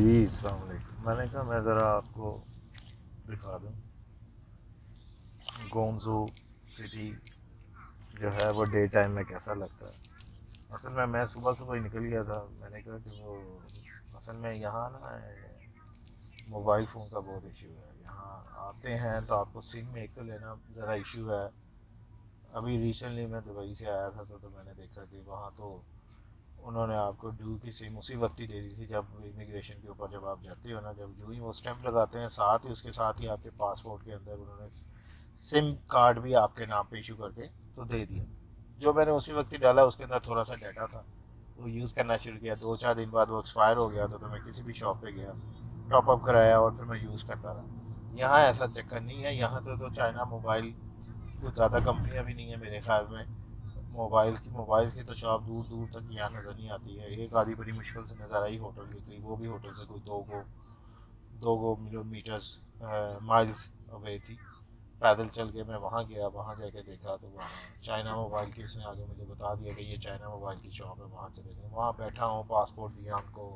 जी अलैक्म मैंने कहा मैं ज़रा आपको दिखा दूँ। गोंजो सिटी जो है वो डे टाइम में कैसा लगता है? असल में मैं सुबह सुबह ही निकल गया था। मैंने कहा कि वो असल में यहाँ ना मोबाइल फ़ोन का बहुत इशू है। यहाँ आते हैं तो आपको सिम एक तो लेना ज़रा इशू है। अभी रिसेंटली मैं दुबई से आया था तो, तो मैंने देखा कि वहाँ तो उन्होंने आपको ड्यू की सिम उसी वक्त ही दे दी थी जब इमिग्रेशन के ऊपर जब आप जाते हो ना जब जो ही वो स्टैंप लगाते हैं साथ ही उसके साथ ही आपके पासपोर्ट के अंदर उन्होंने सिम कार्ड भी आपके नाम पे इशू करके तो दे दिया। जो मैंने उसी वक्त ही डाला उसके अंदर थोड़ा सा डाटा था। वो यूज़ करना शुरू किया। दो चार दिन बाद वो एक्सपायर हो गया तो, तो मैं किसी भी शॉप पे गया टॉपअप कराया और फिर मैं यूज़ करता रहा। यहाँ ऐसा चक्कर नहीं है। यहाँ तो, तो चाइना मोबाइल कुछ ज़्यादा कंपनियाँ भी नहीं है मेरे ख्याल में। मोबाइल की मोबाइल की तो शॉप दूर दूर तक यहाँ नज़र नहीं आती है। एक आधी बड़ी मुश्किल से नज़र आई होटल की थी वो भी होटल से कोई दो गो दो गो किलोमीटर्स माइल्स अवे थी। पैदल चल के मैं वहाँ गया, वहाँ जाके देखा तो वहाँ चाइना मोबाइल की उसने आगे मुझे बता दिया कि ये चाइना मोबाइल की शॉप है, वहाँ चले गए। वहाँ बैठा हूँ पासपोर्ट दिया उनको।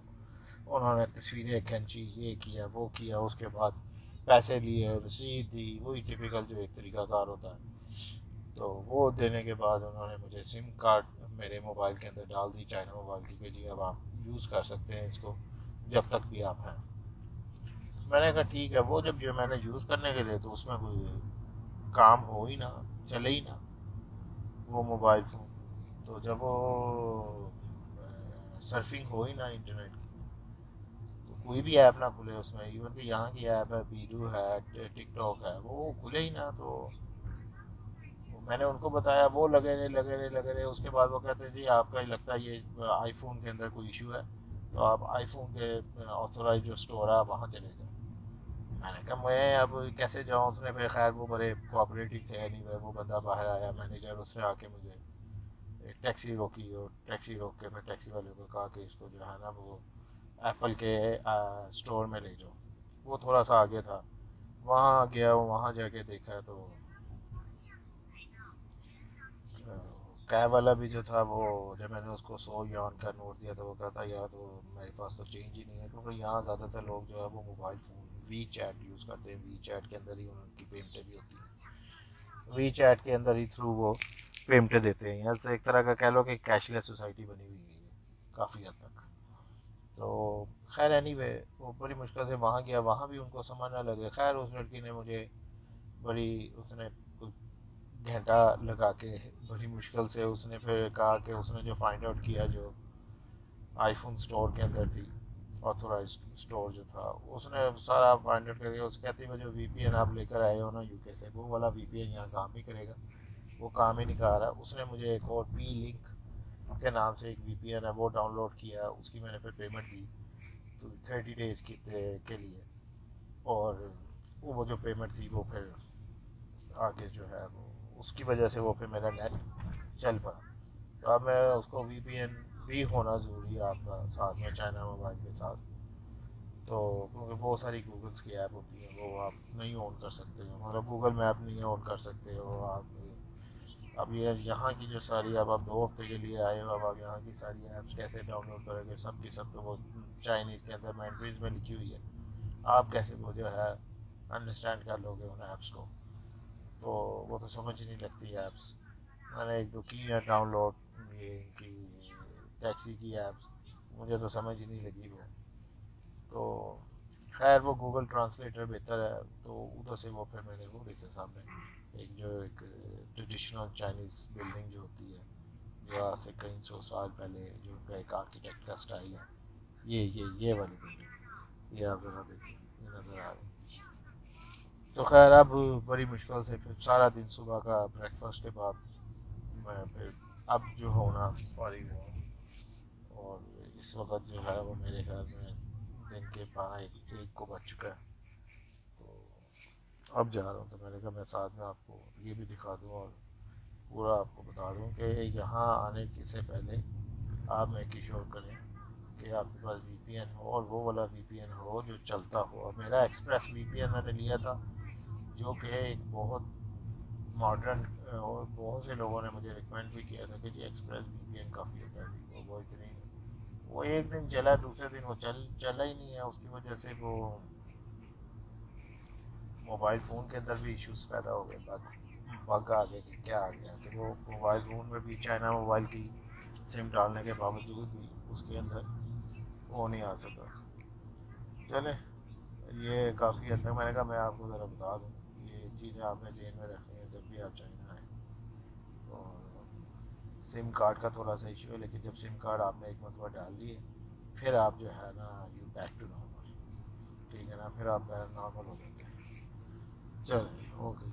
उन्होंने तस्वीरें खींची, ये किया, वो किया, उसके बाद पैसे लिए, रसीद दी। वही टिपिकल जो एक तरीका कार होता है। तो वो देने के बाद उन्होंने मुझे सिम कार्ड मेरे मोबाइल के अंदर डाल दी, चाइना मोबाइल की कि जी अब आप यूज़ कर सकते हैं इसको, जब तक भी आप हैं। मैंने कहा, ठीक है, वो जब जो मैंने यूज़ करने के लिए तो उसमें कोई काम हो ही ना, चले ही ना, वो मोबाइल फ़ोन। तो जब वो सर्फिंग हो ही ना इंटरनेट की तो कोई भी ऐप ना खुले उसमें। इवन कि यहाँ की ऐप है बीडू है, टिकटॉक है, वो खुले ही ना तो मैंने उनको बताया, वो लगे रहे लगे रहे लगे रहे। उसके बाद वो कहते जी, आपका ही लगता है ये आईफोन के अंदर कोई इशू है? तो आप आईफोन के ऑथोराइज जो स्टोर है वहाँ चले जाए मैंने कहा, मैं अब कैसे जाऊँ? उसने फिर खैर, वो बड़े कोऑपरेटिव थे नहीं वो बंदा बाहर आया। मैनेजर उसने आके मुझे एक टैक्सी रोकी और टैक्सी रोक के मैं टैक्सी वाले को कहा कि इसको जो है ना, वो एप्पल के स्टोर में ले जाओ। वो थोड़ा सा आगे था। वहाँ गया, वहाँ जाके देखा तो कैब वाला भी जो था वो, जब मैंने उसको सौ यॉन का नोट दिया तो वो कहता, यार तो मेरे पास तो चेंज ही नहीं है। क्योंकि यहाँ ज़्यादातर लोग जो है वो mobile phone WeChat use करते हैं। वी चैट के अंदर ही उनकी पेमेंटें भी होती हैं। वी चैट के अंदर ही थ्रू वो पेमेंटें देते हैं। यहाँ से एक तरह का कह लो कि कैशलेस सोसाइटी बनी हुई है काफ़ी हद तक। तो खैर एनी वे वो बड़ी मुश्किल से वहाँ गया। वहाँ भी उनको समझ ना लगे खैर, उस लड़की ने मुझे बड़ी, उसने घंटा लगा के, बड़ी मुश्किल से उसने फिर कहा कि उसने जो फाइंड आउट किया जो आईफोन स्टोर के अंदर थी ऑथोराइज स्टोर जो था, उसने सारा फाइंड आउट करके उस कहती है जो VPN आप लेकर आए हो ना यूके से, वो वाला वी पी एन यहाँ काम ही करेगा, वो काम ही नहीं कर रहा। उसने मुझे एक और पी लिंक के नाम से एक वीपीएन है, वो डाउनलोड किया, उसकी मैंने फिर पेमेंट दी तो थर्टी डेज़ की, के लिए। और वो जो पेमेंट थी, वो फिर आगे जो है, वो उसकी वजह से वो फिर मेरा नेट चल पड़ा। तो अब मैं उसको वी पी एन भी होना ज़रूरी है आपका साथ में, चाइना मोबाइल के साथ। तो क्योंकि बहुत सारी गूगल्स की ऐप होती हैं, वो आप नहीं ऑन कर सकते हो। मतलब गूगल मैप नहीं ऑन कर सकते हो आप। अब ये यहाँ की जो सारी, अब आप दो हफ़्ते के लिए आए हो, अब आप यहाँ की सारी ऐप्स कैसे डाउनलोड करोगे? सब की सब तो वो चाइनीज़ के अंदर मैंट्रीज में लिखी हुई है। आप कैसे वो जो है अंडरस्टैंड कर लोगे उन ऐप्स को? तो वो तो समझ ही नहीं लगती ऐप्स मैंने एक दो की है डाउनलोड ये की टैक्सी की ऐप्स मुझे तो समझ ही नहीं लगी वो। तो खैर वो गूगल ट्रांसलेटर बेहतर है तो उधर से वो फिर मैंने वो देखे सामने। एक जो एक ट्रेडिशनल चाइनीज़ बिल्डिंग जो होती है, जो आज से कई सौ साल पहले जो उनका एक आर्किटेक्ट का स्टाइल है, ये ये ये वाली बिल्डिंग ये आप ज़रा देखिए नज़र आ रही तो खैर अब बड़ी मुश्किल से फिर सारा दिन सुबह का ब्रेकफास्ट के बाद मैं फिर अब जो होना फारिग हुआ और इस वक्त जो है वो मेरे ख्याल में दिन के बारह एक, एक को बच चुका है। तो अब जा रहा हूँ तो मैंने कहा मैं साथ में आपको ये भी दिखा दूँ और पूरा आपको बता दूँ कि यहाँ आने के से पहले आप मेक श्योर करें कि आपके पास वी हो और वो वाला वीपीएन हो जो चलता हो। और मेरा एक्सप्रेस वीपीएन मैंने लिया था। जो कि है एक बहुत मॉडर्न और बहुत से लोगों ने मुझे रिकमेंड भी किया था कि जी एक्सप्रेस वी काफ़ी होता है, वो इतनी, वो एक दिन चला दूसरे दिन वो चल, चला ही नहीं है, उसकी वजह से वो मोबाइल फ़ोन के अंदर भी इश्यूज़ पैदा हो गए बग आ गए कि क्या आ गया कि वो मोबाइल फ़ोन में भी चाइना मोबाइल की सिम डालने के बावजूद भी उसके अंदर वो नहीं आ सका। चले। ये काफ़ी हद तक मैंने कहा, मैं आपको ज़रा बता दूँ, ये चीज़ें आपने जेन में रखनी है जब भी आप चाइना आए। और सिम कार्ड का थोड़ा सा इशू है, लेकिन जब सिम कार्ड आपने एक मरतबा डाल दिए, फिर आप जो है ना यू बैक टू नॉर्मल ठीक है ना, फिर आप नॉर्मल हो जाते हैं। चलिए ओके